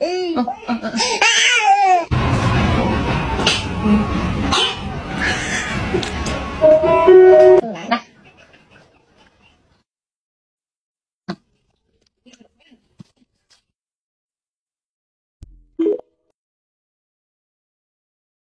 嗯嗯嗯。